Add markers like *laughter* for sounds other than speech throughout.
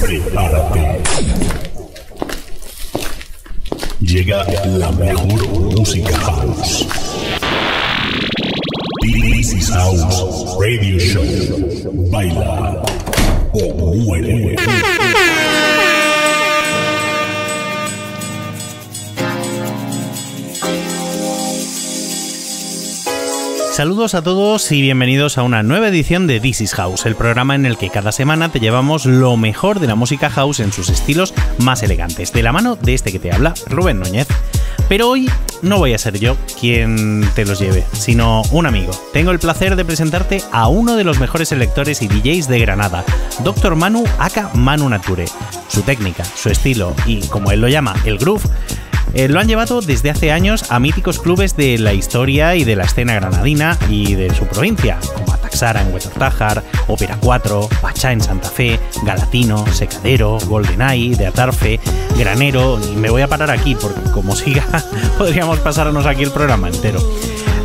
Prepárate. Llega la mejor música house. This is House Radio Show. Baila o muere. Saludos a todos y bienvenidos a una nueva edición de This is House, el programa en el que cada semana te llevamos lo mejor de la música house en sus estilos más elegantes, de la mano de este que te habla, Rubén Núñez. Pero hoy no voy a ser yo quien te los lleve, sino un amigo. Tengo el placer de presentarte a uno de los mejores selectores y DJs de Granada, Dr. Manu Aka Manu Nature. Su técnica, su estilo y, como él lo llama, el groove eh, lo han llevado desde hace años a míticos clubes de la historia y de la escena granadina y de su provincia, como Ataxara en Huetortájar, Ópera 4, Pachá en Santa Fe, Galatino, Secadero, Goldeneye, de Atarfe, Granero, y me voy a parar aquí porque como siga *laughs* podríamos pasarnos aquí el programa entero.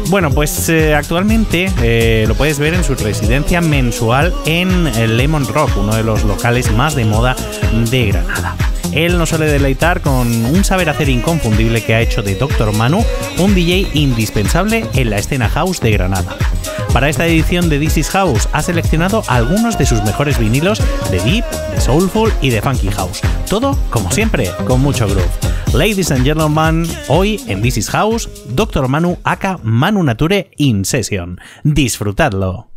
Bueno, pues eh, actualmente eh, lo puedes ver en su residencia mensual en Lemon Rock, uno de los locales más de moda de Granada. Él nos suele deleitar con un saber hacer inconfundible que ha hecho de Dr. Manu un DJ indispensable en la escena house de Granada. Para esta edición de This is House ha seleccionado algunos de sus mejores vinilos de Deep, de Soulful y de Funky House. Todo, como siempre, con mucho groove. Ladies and gentlemen, hoy en This is House, Dr. Manu aka Manu Nature in Session. Disfrutadlo.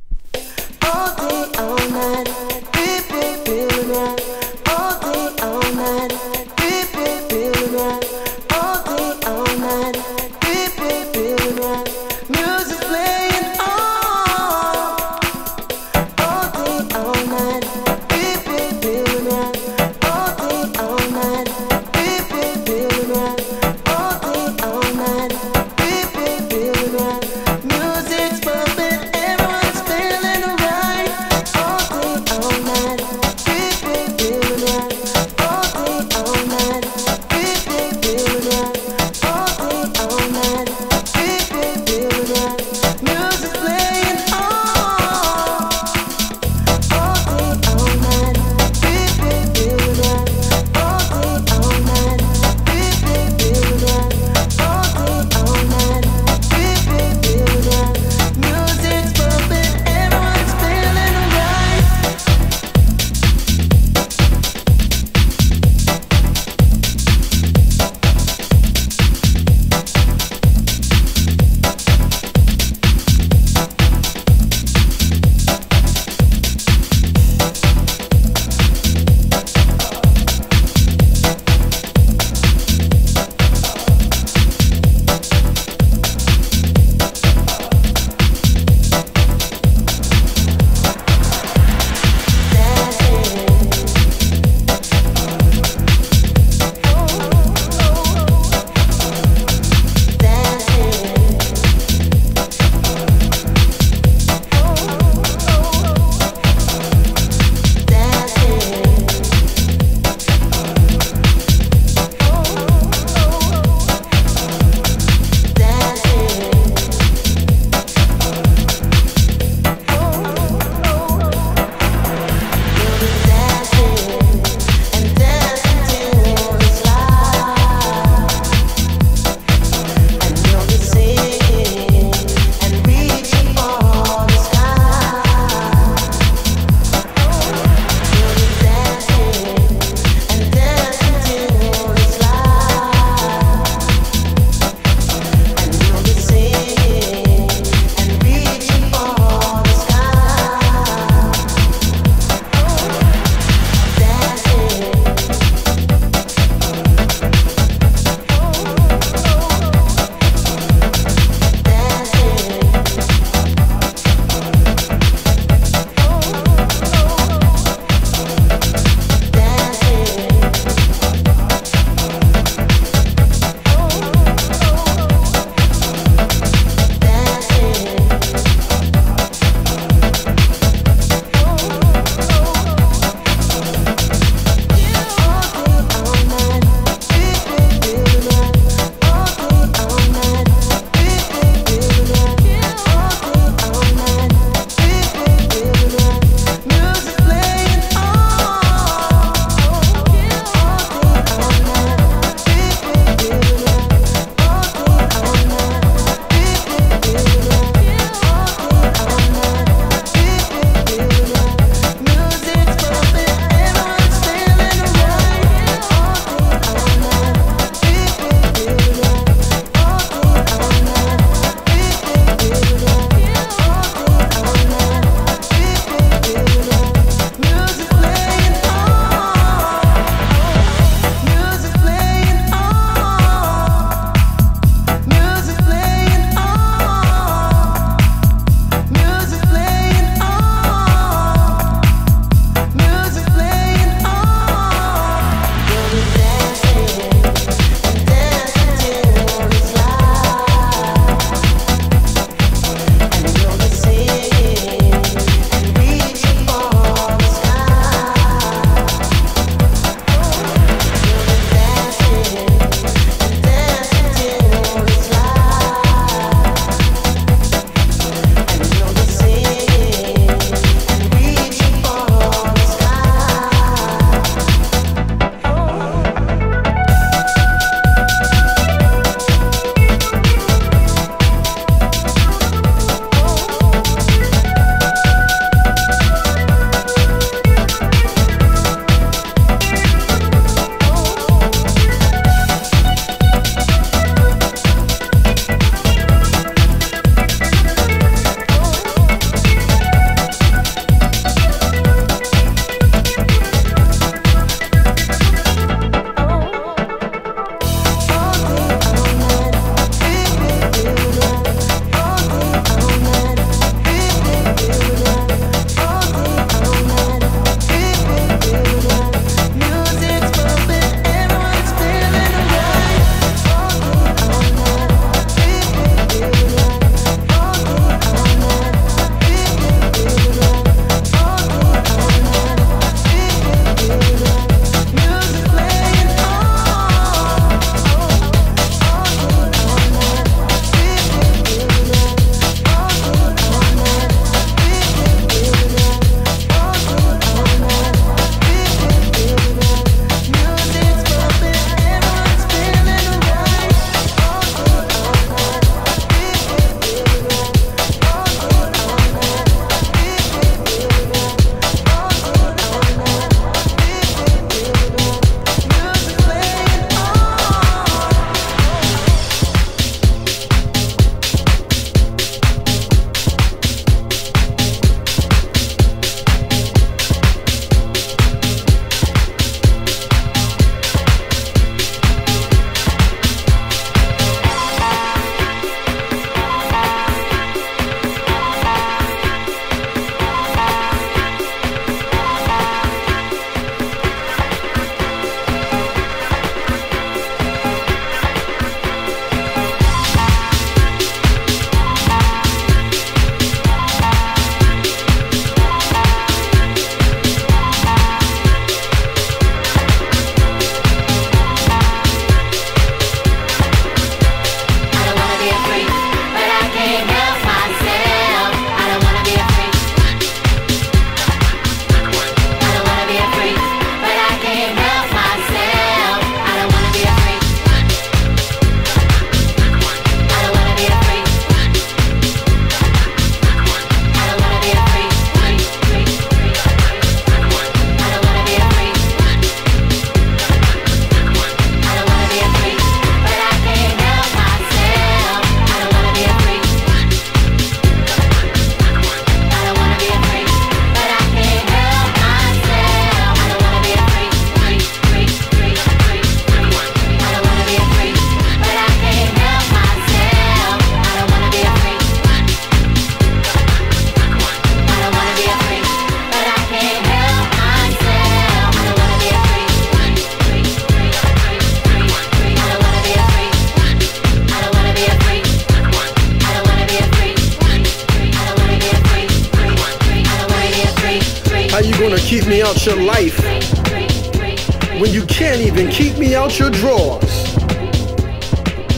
Out your drawers?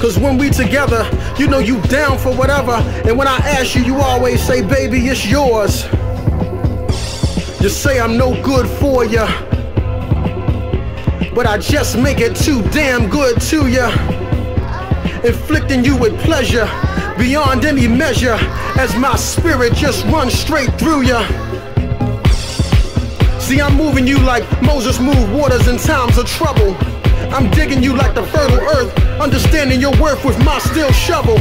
Cause when we together, you know you down for whatever. And when I ask you, you always say, baby, it's yours. You say I'm no good for you. But I just make it too damn good to you. Inflicting you with pleasure beyond any measure as my spirit just runs straight through you. See, I'm moving you like Moses moved waters in times of trouble. I'm digging you like the fertile earth, understanding your worth with my steel shovel.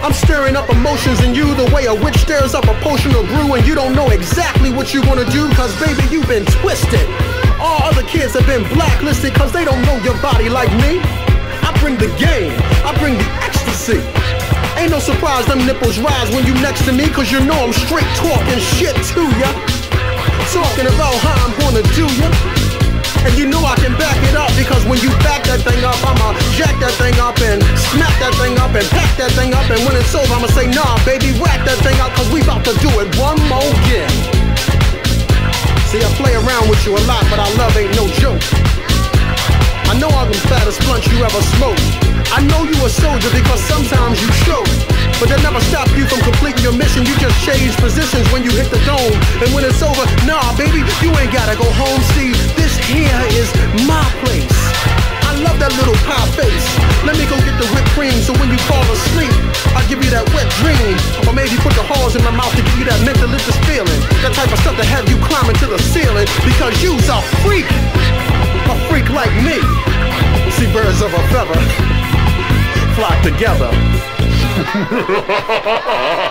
I'm stirring up emotions in you the way a witch stirs up a potion of brew and you don't know exactly what you wanna do cause baby you've been twisted. All other kids have been blacklisted cause they don't know your body like me. I bring the game, I bring the ecstasy. Ain't no surprise them nipples rise when you next to me cause you know I'm straight talking shit to ya. Talking about how I'm gonna do ya. And you know I can back it up because when you back that thing up, I'ma jack that thing up and smack that thing up and pack that thing up. And when it's over, I'ma say, nah, baby, whack that thing up cause we about to do it one more again. See, I play around with you a lot, but our love ain't no joke. I know I'm the fattest blunt you ever smoked. I know you a soldier because sometimes you choke. But that never stop you from completing your mission. You just change positions when you hit the dome. And when it's over, nah, baby, you ain't gotta go home. This here is my place. I love that little pie face. Let me go get the whipped cream so when you fall asleep, I'll give you that wet dream. Or maybe put the halls in my mouth to give you that mentalicious feeling. That type of stuff to have you climbing to the ceiling because you's a freak. A freak like me. See birds of a feather flock together. *laughs*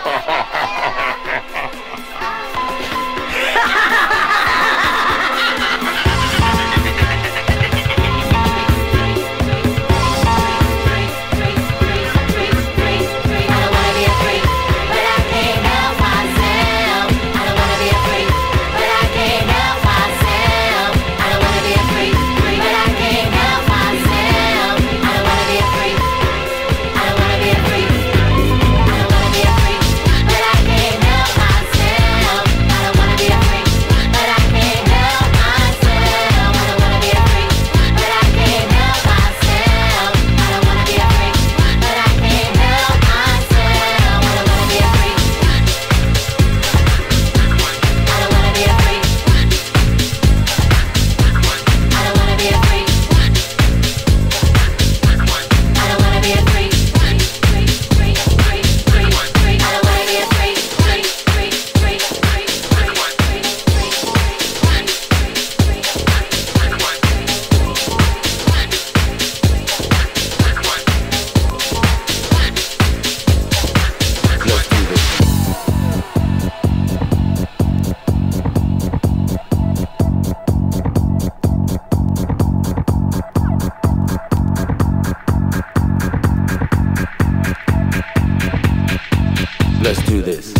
Let's do this.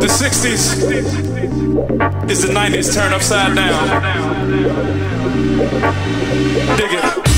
The 60s is the 90s turned upside down. Dig it.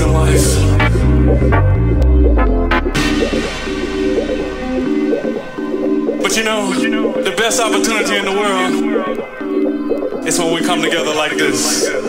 in life. But you know, the best opportunity in the world is when we come together like this.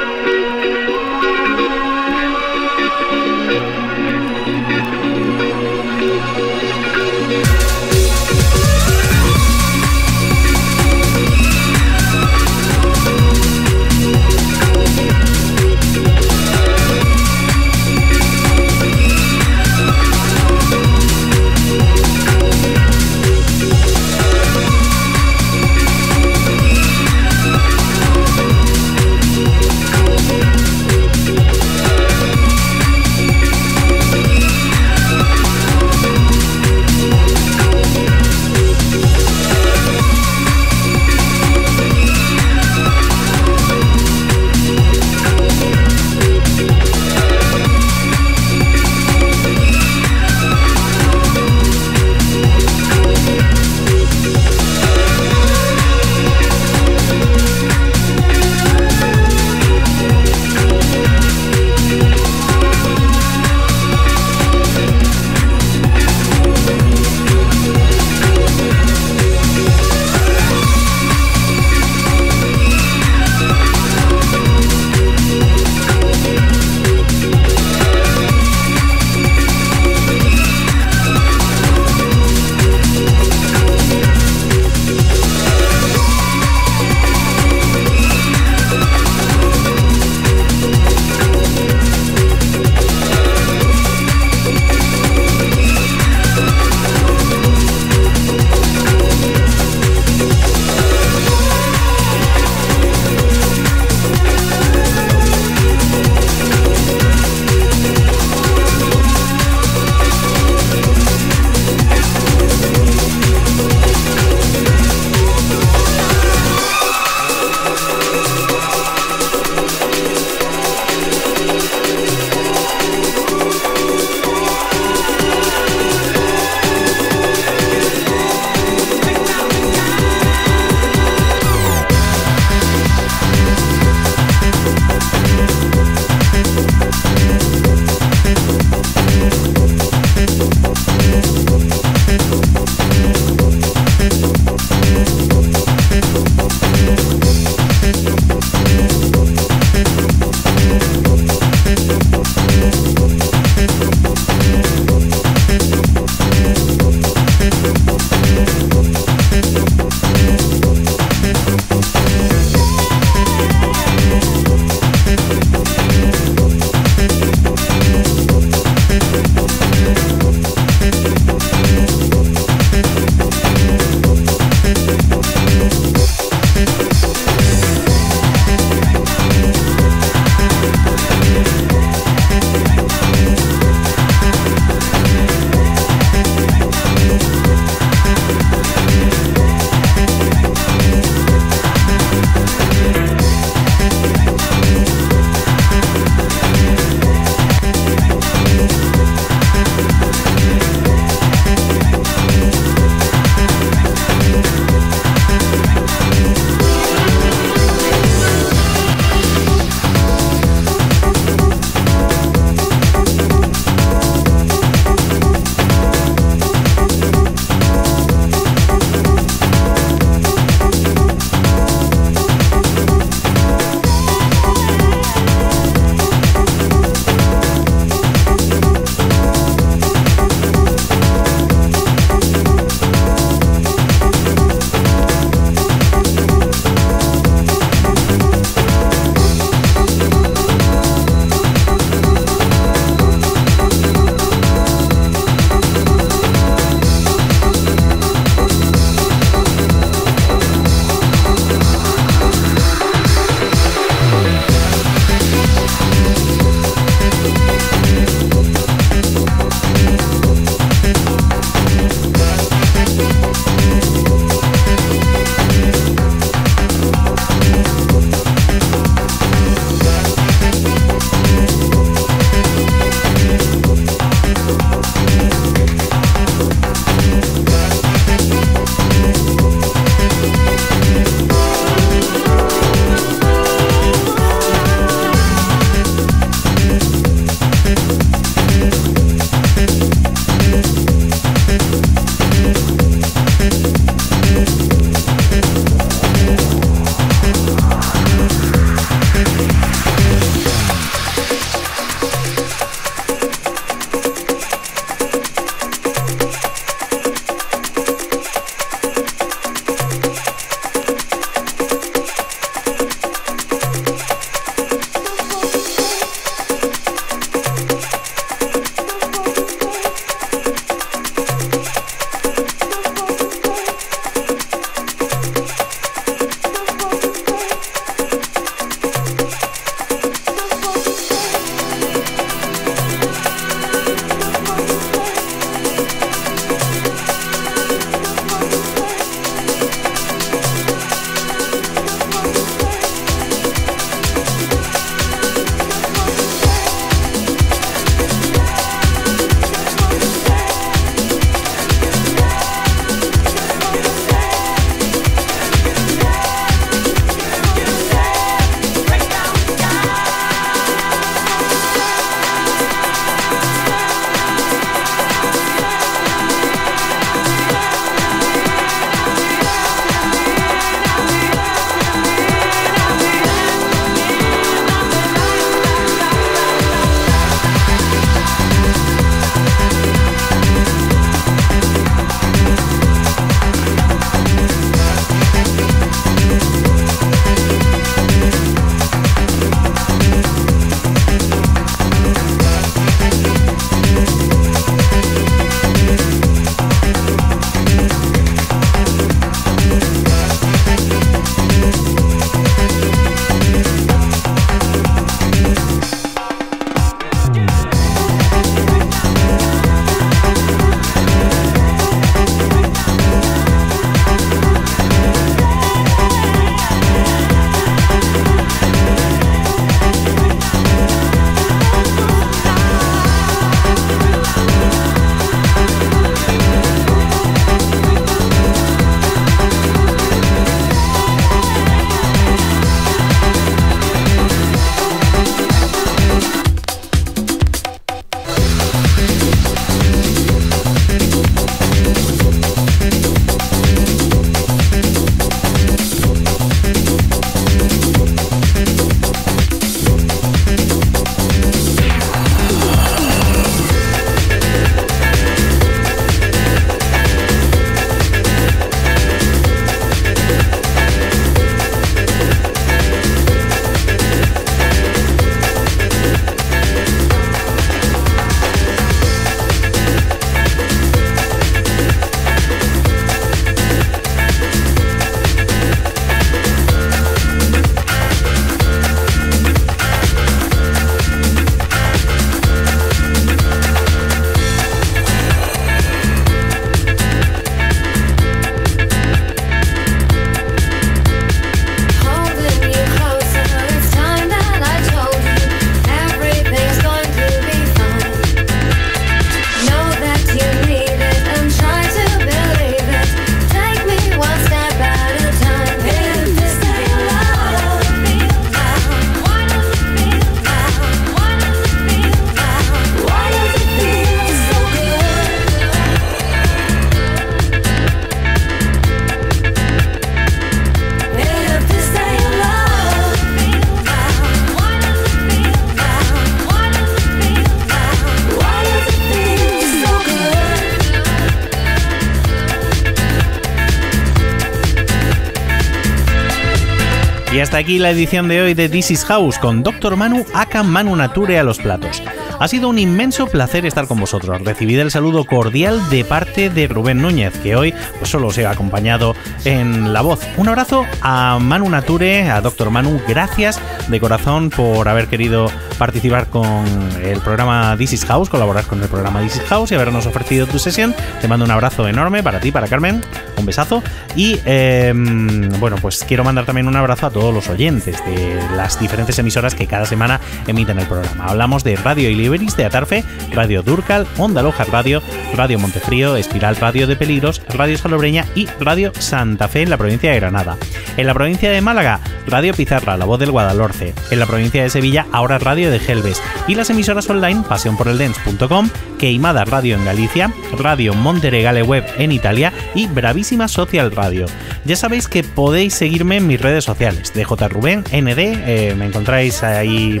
Aquí la edición de hoy de This is House con Dr. Manu Aka Manu Nature a los platos. Ha sido un inmenso placer estar con vosotros. Recibid el saludo cordial de parte de Rubén Núñez, que hoy pues, solo os he acompañado en la voz. Un abrazo a Manu Nature, a Dr. Manu. Gracias de corazón por haber querido participar con el programa This is House, colaborar con el programa This is House y habernos ofrecido tu sesión. Te mando un abrazo enorme para ti, para Carmen. Un besazo. Y em, bueno, pues quiero mandar también un abrazo a todos los oyentes de las diferentes emisoras que cada semana emiten el programa. Hablamos de Radio y Liberis de Atarfe, Radio Durcal, Onda Loja Radio, Radio Montefrío, Espiral Radio de Peligros, Radio Salobreña y Radio Santa Fe en la provincia de Granada. En la provincia de Málaga, Radio Pizarra, La Voz del Guadalhorce. En la provincia de Sevilla, ahora Radio de Gelbes. Y las emisoras online, pasionporeldense.com, Queimada Radio en Galicia, Radio Monteregale Web en Italia y Bravísima Social Radio. Ya sabéis que podéis seguirme en mis redes sociales, DJ Rubén, ND, eh, me encontráis ahí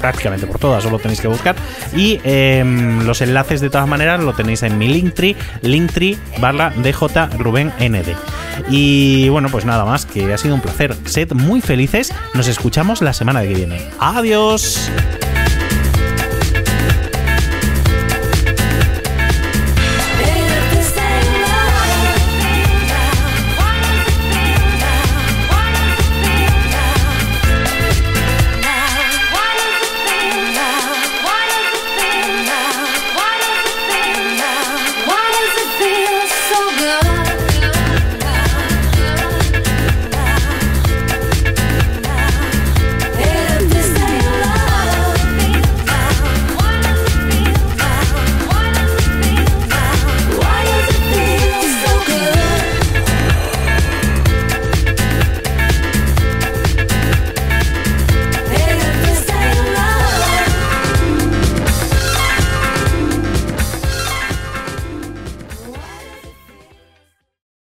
prácticamente por todas, solo tenéis que buscar. Y em, los enlaces de todas maneras lo tenéis en mi Linktree, Linktree barra DJ Rubén ND. Y bueno, pues nada más, que ha sido un placer. Sed muy felices, nos escuchamos la semana que viene. Adiós.